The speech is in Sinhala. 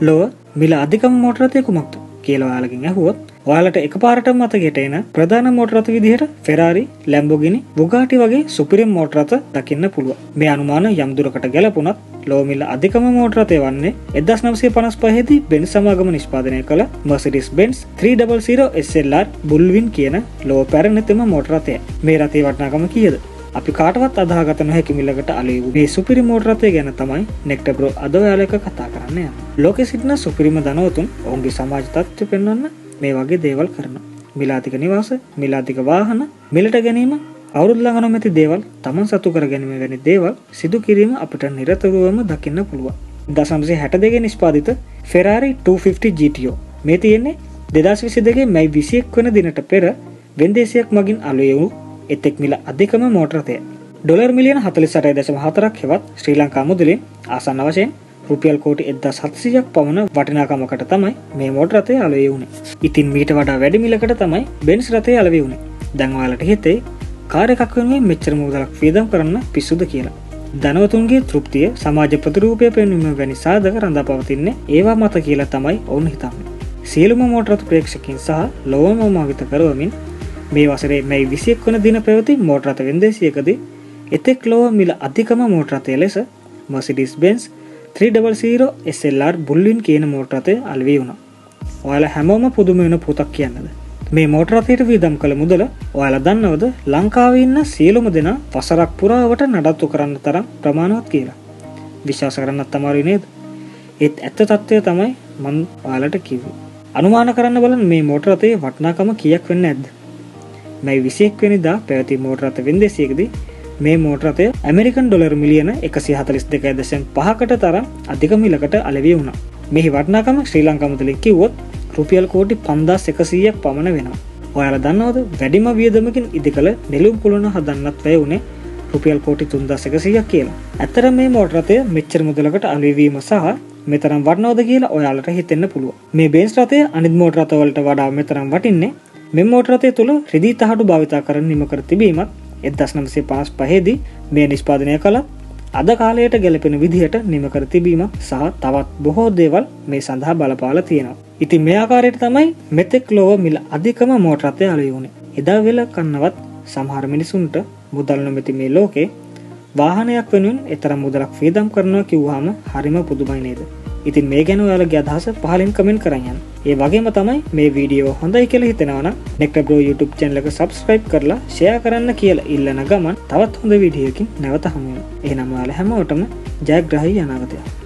ලොව මිල අධිකම මෝටරතය කුමක්ද කියල ඔයාලකින් ඇහුවොත් ඔයාලට එක පාරට මතගෙට එන ප්‍රධාන මෝටරත විදිහට ෆෙරාරි ලැම්බෝගිනි බුගාටි වගේ සුපිරිම් මෝටරත දකින්න පුළුව මේ අනුමාන යම්දුරකට ගැලපුනත් ලෝමිල්ල අධිකම මෝටරතය වන්නේ එදස් නවසේ පනස් පහෙදි බෙන් සමාගම නිෂ්පාදනය කළ මසිඩිස් බෙන්ස් 300SLR බුල්වින් කියන ලෝ පැරණතම මෝටරතය මේ රතේ වටනාගම කියද? අපි කාටවත් අදාගත නොහැකි මිලකට අලේ මේ සුපිරි මෝටරතය ගැන තමයි නෙක්ටබ්‍රෝ අදවයාලක කතා කරන්න ලෝක සිටින සුපිරිම දනවතුන් ඔවුන්ගේ සමාජ තත්ත්ව පෙන්වන්න මේ වගේ දේවල් කරන මිලාතික නිවාස මිලාතික වාහන මිලට ගැනීම අවුරුල්ලඟන මැති දේවල් තමන් සතු කර ගැනීම වැනි දේවල් සිදු කිරීම අපට නිරතරුවම දකින්න පුළුවන්. දසම්සේ හැට දෙක නිස්පාදිත ෆෙරාරි 250 GTO මේ තියෙන්නේ දෙදස් විසි දෙගේ මැයි විසියෙක් වන දිනට පෙර වෙන්දේසියක් මගින් අලුයවු එතෙක් මිල අධිකම මෝටරතය ඩොලර් මිලියන හතලි සටයි දශම හතරක් හෙවත් ශ්‍රී ලංකා මුදලින් ආසන්න වශයෙන් රුපියල් කෝටි එදදා සත්සියක් පමණ වටිනාකමකට තමයි මේ මෝට රතය අලවේ වුණේ. ඉතින් මීට වඩා වැඩිමිලකට තමයි බෙන්ස් රතය අලවී වුණේ. දැන්වාලට හිතේ කාරකක් වනුවේ මෙච්චර මුදලක් වියදම් කරන්න පිස්සුද කියලා. ධනවතුන්ගේ තෘප්තිය සමාජ ප්‍රතිරූපය පෙන්වීම වැනි සාධක රඳ පවතින්නේ ඒවා මත කියලා තමයි ඔවුන් හිතන්නේ. සියලුම මෝටරතු ප්‍රේක්ෂකින් සහ ලොවම මාවිත කරවමින් මේ වසරේ මැයි විසියෙක් වන දින පැවති මෝටරත වෙන්දේසියකදී එතෙක් ලොව මිල අධිකම මෝටරතය ලෙස මසිඩිස් බෙන්ස් 300 SLR බුල්ලින් කියන මෝටරතය අල්වී වුණ. ඔයාල හැමෝම පුදුම වෙන පුතක් කියන්නද? මේ මෝටරතයට විදම් කළ මුදල ඔයාල දන්නවද? ලංකාවන්න සියලුම දෙෙන පසරක් පුරාවට නඩත්තු කරන්න තරම් ප්‍රමාණවත් කියලා. විශ්වාස කරන්නත් තමරි නේද? ඒත් ඇත්ත තත්ත්වය තමයි මන් ඔයාලට කිව් අනුමාන කරන්න බලන් මේ මෝටරතේ වටනාකම කියක් වෙන්න ඇද්ද මැයි විසියෙක්වනිදා පැවති මෝටරත වෙන්දෙසියකදී මේ මෝටරතය ඇමරිකන් ඩොලර් මිලියන එකසි හතලිස් දෙක දසෙන් පහකට තරම් අධික මිලකට අලවී වුණා. මෙහි වටනාකම ශ්‍රී ලංකාමතලින් කිවොත් රුපියල් කෝටි පන්දස් එකසීයක් පමණ වෙනවා. ඔයාල දන්නවද වැඩිම වියදමකින් ඉදි කළ නෙලුම් පුළන හදන්නත් වැය වුණේ රුපියල් කෝටි තුන්දස් එකසියක් කියලා. ඇතර මේ මෝටරතය මෙච්චර මුදලකට අලවීම සහ මෙතරම් වටනෝද කියලා ඔයාලට හිතෙන්න පුළුව මේ බේස් රතය අනිත් මෝටරතවලට වඩා මෙතරම් වටින්නේ මෙමෝටරතය තුළ රිදී තහටු භාවිතා කරන නිමකර තිබීමත් එදස් නම්සේ පනස් පහේදී මේ නිෂ්පාදනය කළ අද කාලයට ගැලපෙන විදිහට නිමකර තිබීම සහ තවත් බොහෝ දේවල් මේ සඳහා බලපාල තියෙනවා. ඉතින් මේ ආකාරයට තමයි මෙතෙක් ලෝව මිල අධිකම මෝටරතය අලි වුණේ එදා වෙල කන්නවත් සමහර මිනිසුන්ට මුදල් නොමැති මේ ලෝකේ වාහනයක් වෙනුවෙන් එතරම් මුදලක් ෆේදම් කරනවා කිව්වාම හරිම පුදුමයි නේද ඉතින් මේ ගැන ඔයාලගේ අදහස පහලින් කමෙන්ට් කරන්න ඒ වගේම තමයි මේ වීඩියෝ හොඳයි කියල හිතෙනවන නෙක්ටබ්‍රෝ YouTube චැනලක සබස්ක්‍රයිබ් කරලා ෂය කරන්න කියලා ඉල්ලන ගමන් තවත් හොඳ විඩියකින් නැවත හමුව එහනම්වාල හැමෝටම ජයග්‍රහහි අනාගතයක්.